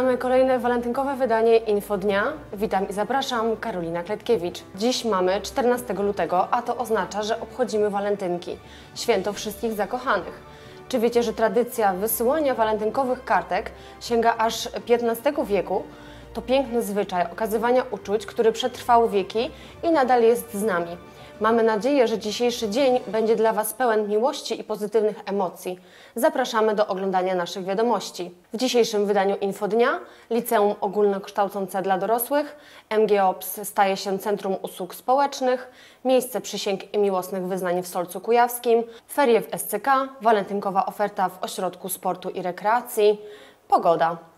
Zaczynamy kolejne walentynkowe wydanie Info Dnia. Witam i zapraszam, Karolina Kletkiewicz. Dziś mamy 14 lutego, a to oznacza, że obchodzimy walentynki, święto wszystkich zakochanych. Czy wiecie, że tradycja wysyłania walentynkowych kartek sięga aż XV wieku? To piękny zwyczaj okazywania uczuć, który przetrwał wieki i nadal jest z nami. Mamy nadzieję, że dzisiejszy dzień będzie dla Was pełen miłości i pozytywnych emocji. Zapraszamy do oglądania naszych wiadomości. W dzisiejszym wydaniu Infodnia Liceum Ogólnokształcące dla Dorosłych, MGOPS staje się Centrum Usług Społecznych, miejsce przysięg i miłosnych wyznań w Solcu Kujawskim, ferie w SCK, walentynkowa oferta w Ośrodku Sportu i Rekreacji, pogoda.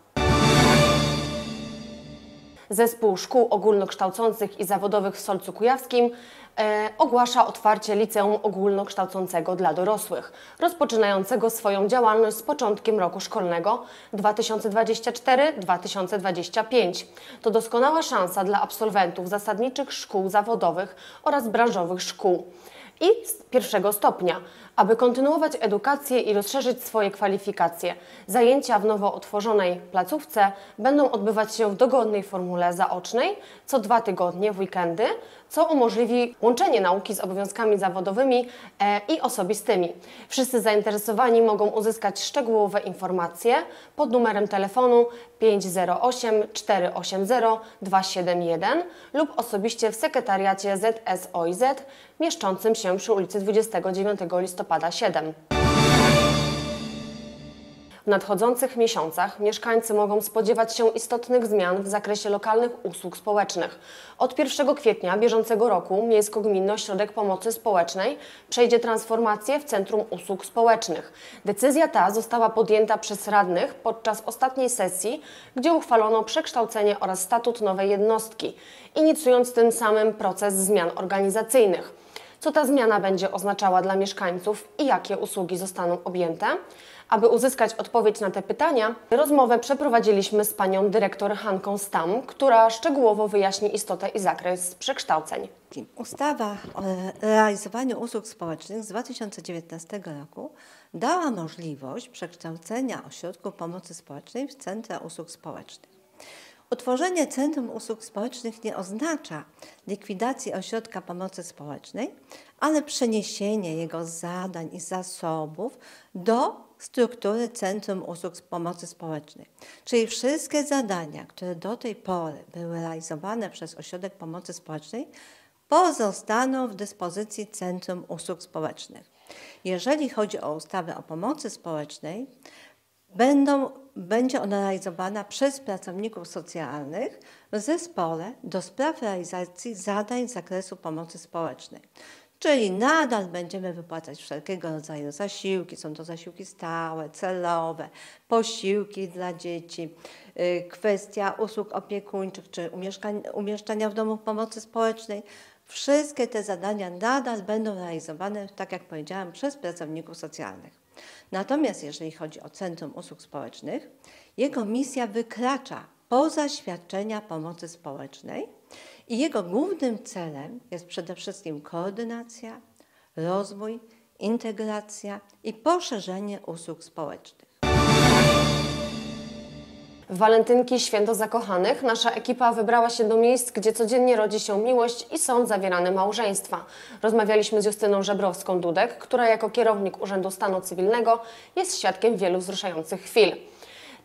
Zespół Szkół Ogólnokształcących i Zawodowych w Solcu Kujawskim e, ogłasza otwarcie Liceum Ogólnokształcącego dla Dorosłych, rozpoczynającego swoją działalność z początkiem roku szkolnego 2024-2025. To doskonała szansa dla absolwentów zasadniczych szkół zawodowych oraz branżowych szkół i pierwszego stopnia, aby kontynuować edukację i rozszerzyć swoje kwalifikacje. Zajęcia w nowo otworzonej placówce będą odbywać się w dogodnej formule zaocznej co dwa tygodnie w weekendy, co umożliwi łączenie nauki z obowiązkami zawodowymi e, i osobistymi. Wszyscy zainteresowani mogą uzyskać szczegółowe informacje pod numerem telefonu 508 480 271 lub osobiście w sekretariacie ZSOIZ mieszczącym się przy ulicy 29 listopada 7. W nadchodzących miesiącach mieszkańcy mogą spodziewać się istotnych zmian w zakresie lokalnych usług społecznych. Od 1 kwietnia bieżącego roku Miejsko-Gminny Ośrodek Pomocy Społecznej przejdzie transformację w Centrum Usług Społecznych. Decyzja ta została podjęta przez radnych podczas ostatniej sesji, gdzie uchwalono przekształcenie oraz statut nowej jednostki, inicjując tym samym proces zmian organizacyjnych. Co ta zmiana będzie oznaczała dla mieszkańców i jakie usługi zostaną objęte? Aby uzyskać odpowiedź na te pytania, rozmowę przeprowadziliśmy z panią dyrektor Hanką Stam, która szczegółowo wyjaśni istotę i zakres przekształceń. Ustawa o realizowaniu usług społecznych z 2019 roku dała możliwość przekształcenia ośrodków pomocy społecznej w centra usług społecznych. Utworzenie Centrum Usług Społecznych nie oznacza likwidacji ośrodka pomocy społecznej, ale przeniesienie jego zadań i zasobów do struktury Centrum Usług Pomocy Społecznej. Czyli wszystkie zadania, które do tej pory były realizowane przez Ośrodek Pomocy Społecznej, pozostaną w dyspozycji Centrum Usług Społecznych. Jeżeli chodzi o ustawę o pomocy społecznej, będą, będzie ona realizowana przez pracowników socjalnych w zespole do spraw realizacji zadań z zakresu pomocy społecznej. Czyli nadal będziemy wypłacać wszelkiego rodzaju zasiłki, są to zasiłki stałe, celowe, posiłki dla dzieci, y, kwestia usług opiekuńczych czy umieszczania w domu pomocy społecznej. Wszystkie te zadania nadal będą realizowane, tak jak powiedziałam, przez pracowników socjalnych. Natomiast jeżeli chodzi o Centrum Usług Społecznych, jego misja wykracza poza świadczenia pomocy społecznej i jego głównym celem jest przede wszystkim koordynacja, rozwój, integracja i poszerzenie usług społecznych. Walentynki Święto Zakochanych nasza ekipa wybrała się do miejsc, gdzie codziennie rodzi się miłość i są zawierane małżeństwa. Rozmawialiśmy z Justyną Żebrowską-Dudek, która jako kierownik Urzędu Stanu Cywilnego jest świadkiem wielu wzruszających chwil.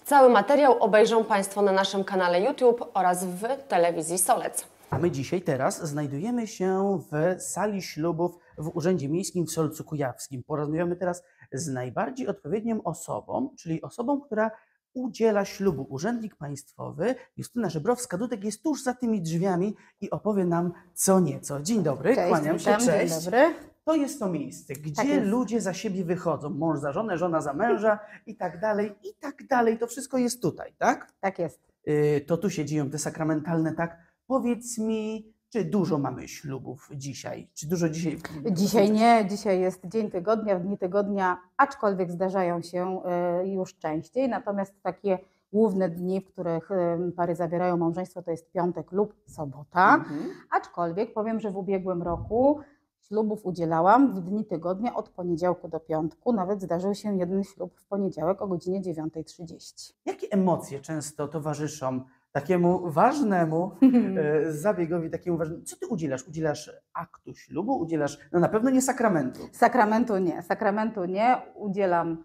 Cały materiał obejrzą Państwo na naszym kanale YouTube oraz w telewizji Solec. A my dzisiaj teraz znajdujemy się w sali ślubów w Urzędzie Miejskim w Solcu Kujawskim. Porozmawiamy teraz z najbardziej odpowiednią osobą, czyli osobą, która udziela ślubu. Urzędnik państwowy Justyna Żebrowska-Dudek jest tuż za tymi drzwiami i opowie nam co nieco. Dzień dobry, Cześć, kłaniam witam, się, cześć. Dzień dobry. To jest to miejsce, gdzie Tak ludzie za siebie wychodzą. Mąż za żonę, żona za męża i tak dalej, i tak dalej. To wszystko jest tutaj, tak? Tak jest. Y, to tu się dzieją te sakramentalne, tak? Powiedz mi, czy dużo mamy ślubów dzisiaj? Czy dużo dzisiaj? Dzisiaj nie, dzisiaj jest dzień tygodnia, w dni tygodnia, aczkolwiek zdarzają się e, już częściej. Natomiast takie główne dni, w których e, pary zawierają małżeństwo, to jest piątek lub sobota. Mhm. Aczkolwiek powiem, że w ubiegłym roku ślubów udzielałam w dni tygodnia od poniedziałku do piątku. Nawet zdarzył się jeden ślub w poniedziałek o godzinie 9.30. Jakie emocje często towarzyszą takiemu ważnemu e, zabiegowi, takiemu ważnemu? Co ty udzielasz? Udzielasz aktu ślubu? Udzielasz, no na pewno nie sakramentu. Sakramentu nie, sakramentu nie. Udzielam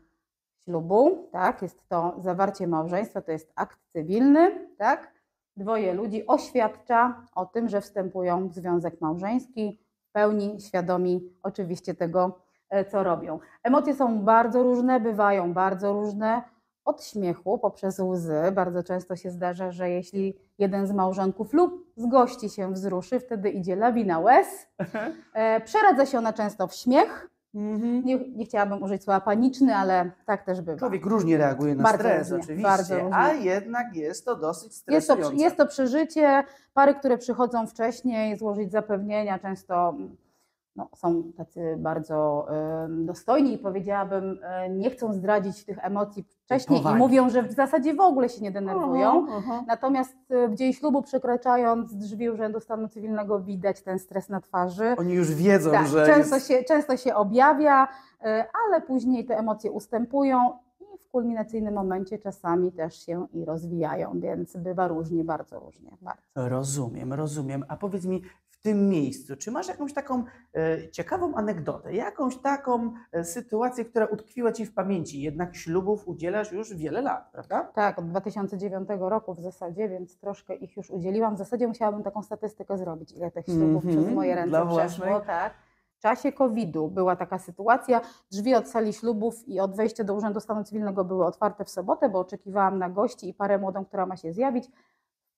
ślubu, tak, jest to zawarcie małżeństwa, to jest akt cywilny, tak. Dwoje ludzi oświadcza o tym, że wstępują w związek małżeński, w pełni świadomi oczywiście tego, e, co robią. Emocje są bardzo różne, bywają bardzo różne. Od śmiechu poprzez łzy. Bardzo często się zdarza, że jeśli jeden z małżonków lub z gości się wzruszy, wtedy idzie lawina łez. E, Przeradza się ona często w śmiech. Nie, nie chciałabym użyć słowa paniczny, ale tak też bywa. Człowiek różnie reaguje na Bardzo stres, różnie, oczywiście, bardzo różnie. a jednak jest to dosyć Jest to, stresujące. jest to przeżycie. Pary, które przychodzą wcześniej, złożyć zapewnienia, często no, są tacy bardzo dostojni i powiedziałabym, e, nie chcą zdradzić tych emocji wcześniej i mówią, że w zasadzie w ogóle się nie denerwują. Aha, aha. Natomiast e, w dzień ślubu, przekraczając drzwi Urzędu Stanu Cywilnego, widać ten stres na twarzy. Oni już wiedzą, Tak, że często, jest... się, często się objawia, e, ale później te emocje ustępują i w kulminacyjnym momencie czasami też się i rozwijają, więc bywa różnie, bardzo różnie. Bardzo. Rozumiem, rozumiem. A powiedz mi, tym miejscu, czy masz jakąś taką e, ciekawą anegdotę, jakąś taką e, sytuację, która utkwiła Ci w pamięci? Jednak ślubów udzielasz już wiele lat, prawda? Tak, od 2009 roku w zasadzie, więc troszkę ich już udzieliłam. W zasadzie musiałabym taką statystykę zrobić, ile tych ślubów Mhm, przez moje dla ręce przeszło. własnej. Tak. W czasie COVID-u była taka sytuacja, drzwi od sali ślubów i od wejścia do Urzędu Stanu Cywilnego były otwarte w sobotę, bo oczekiwałam na gości i parę młodą, która ma się zjawić.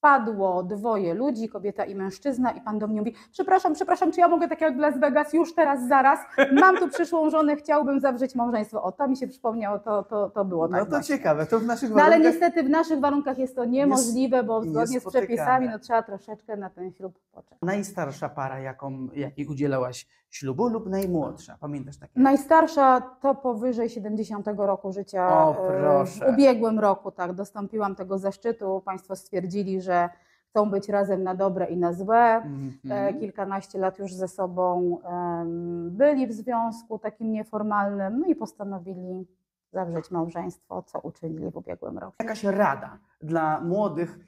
Padło dwoje ludzi, kobieta i mężczyzna, i pan do mnie mówi: Przepraszam, przepraszam, czy ja mogę tak jak w Las Vegas już teraz, zaraz? Mam tu przyszłą żonę, chciałbym zawrzeć małżeństwo. O, to mi się przypomniało, to, to, to było tak. No to właśnie. ciekawe, to w naszych No ale warunkach niestety w naszych warunkach jest to niemożliwe, bo zgodnie z przepisami no, trzeba troszeczkę na ten ślub poczekać. najstarsza para, jaką, jakiej udzielałaś ślubu lub najmłodsza? Pamiętasz takie? Najstarsza to powyżej 70 roku życia. O, e, proszę. W ubiegłym roku, tak, dostąpiłam tego zaszczytu. Państwo stwierdzili, że chcą być razem na dobre i na złe. Mhm. E, Kilkanaście lat już ze sobą byli w związku takim nieformalnym, no i postanowili zawrzeć małżeństwo, co uczynili w ubiegłym roku. Jakaś rada dla młodych,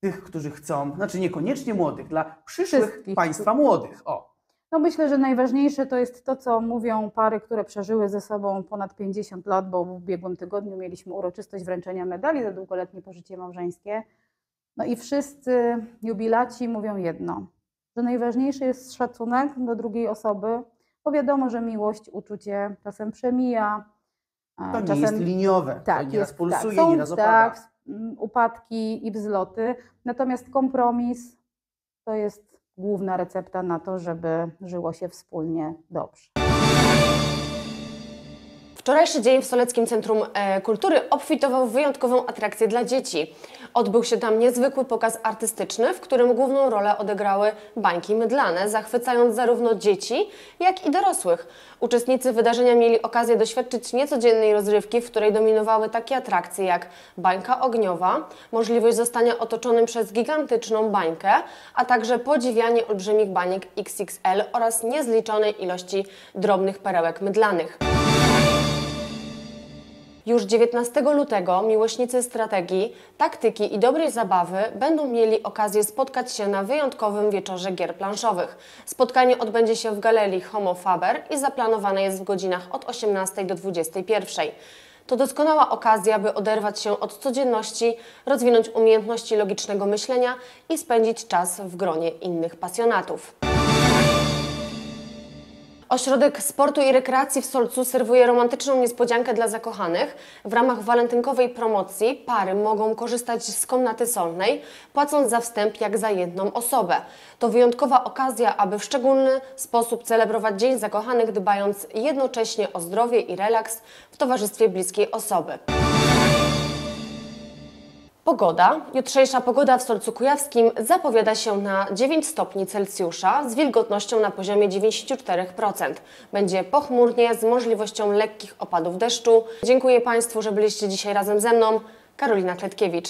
tych, którzy chcą, znaczy niekoniecznie młodych, dla przyszłych Wszystkich. państwa młodych. O, No myślę, że najważniejsze to jest to, co mówią pary, które przeżyły ze sobą ponad 50 lat, bo w ubiegłym tygodniu mieliśmy uroczystość wręczenia medali za długoletnie pożycie małżeńskie. No i wszyscy jubilaci mówią jedno, że najważniejszy jest szacunek do drugiej osoby, bo wiadomo, że miłość, uczucie czasem przemija. to nie czasem jest liniowe. to tak, nieraz jest, pulsuje, tak. Są, nieraz opada. tak, mm, upadki i wzloty. Natomiast kompromis to jest główna recepta na to, żeby żyło się wspólnie dobrze. Wczorajszy dzień w Soleckim Centrum e, Kultury obfitował w wyjątkową atrakcję dla dzieci. Odbył się tam niezwykły pokaz artystyczny, w którym główną rolę odegrały bańki mydlane, zachwycając zarówno dzieci, jak i dorosłych. Uczestnicy wydarzenia mieli okazję doświadczyć niecodziennej rozrywki, w której dominowały takie atrakcje jak bańka ogniowa, możliwość zostania otoczonym przez gigantyczną bańkę, a także podziwianie olbrzymich baniek XXL oraz niezliczonej ilości drobnych perełek mydlanych. Już 19 lutego miłośnicy strategii, taktyki i dobrej zabawy będą mieli okazję spotkać się na wyjątkowym wieczorze gier planszowych. Spotkanie odbędzie się w galerii Homo Faber i zaplanowane jest w godzinach od 18 do 21. To doskonała okazja, by oderwać się od codzienności, rozwinąć umiejętności logicznego myślenia i spędzić czas w gronie innych pasjonatów. Ośrodek Sportu i Rekreacji w Solcu serwuje romantyczną niespodziankę dla zakochanych. W ramach walentynkowej promocji pary mogą korzystać z komnaty solnej, płacąc za wstęp jak za jedną osobę. To wyjątkowa okazja, aby w szczególny sposób celebrować Dzień Zakochanych, dbając jednocześnie o zdrowie i relaks w towarzystwie bliskiej osoby. Pogoda. Jutrzejsza pogoda w Solcu Kujawskim zapowiada się na 9 stopni Celsjusza z wilgotnością na poziomie 94%. Będzie pochmurnie z możliwością lekkich opadów deszczu. Dziękuję Państwu, że byliście dzisiaj razem ze mną. Karolina Kletkiewicz.